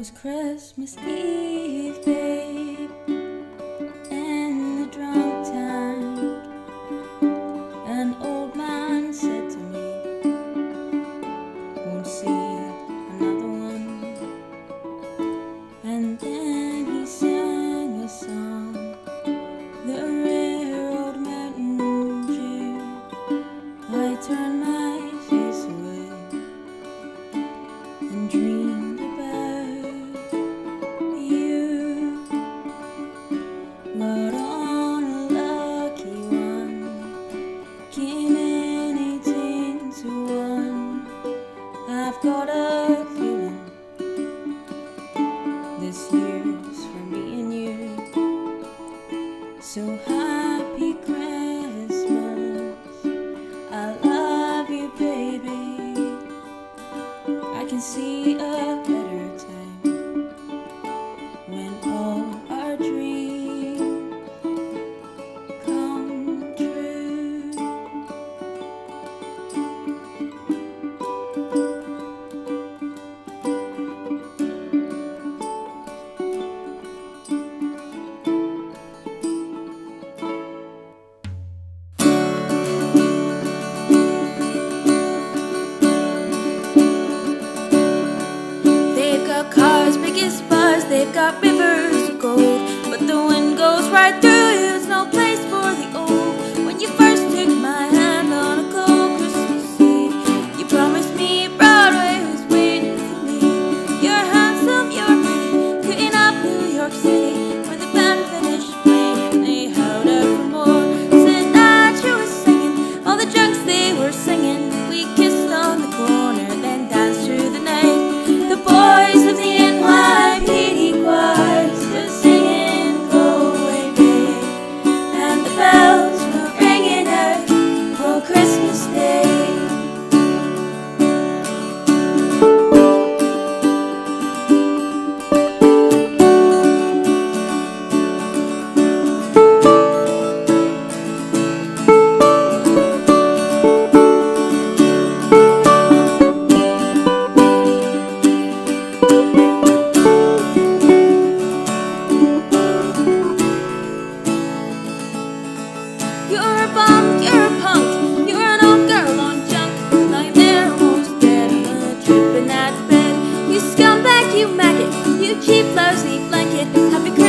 Was Christmas Eve, babe, in the drunk tank. An old man said to me, Won't see another one. And then he sang a song, The rare old mountain dew. I turned my face away and dreamed So happy got rivers of gold. But the wind goes right through You're a bum, you're a punk, you're an old girl on junk. Almost dead a bed. You scumbag, you maggot, you cheap, lousy blanket. Happy